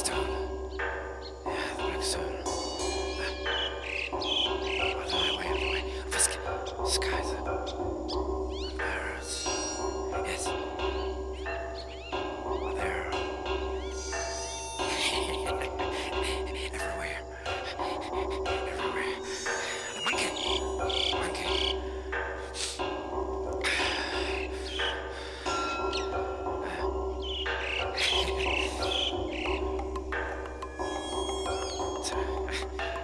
next time. It.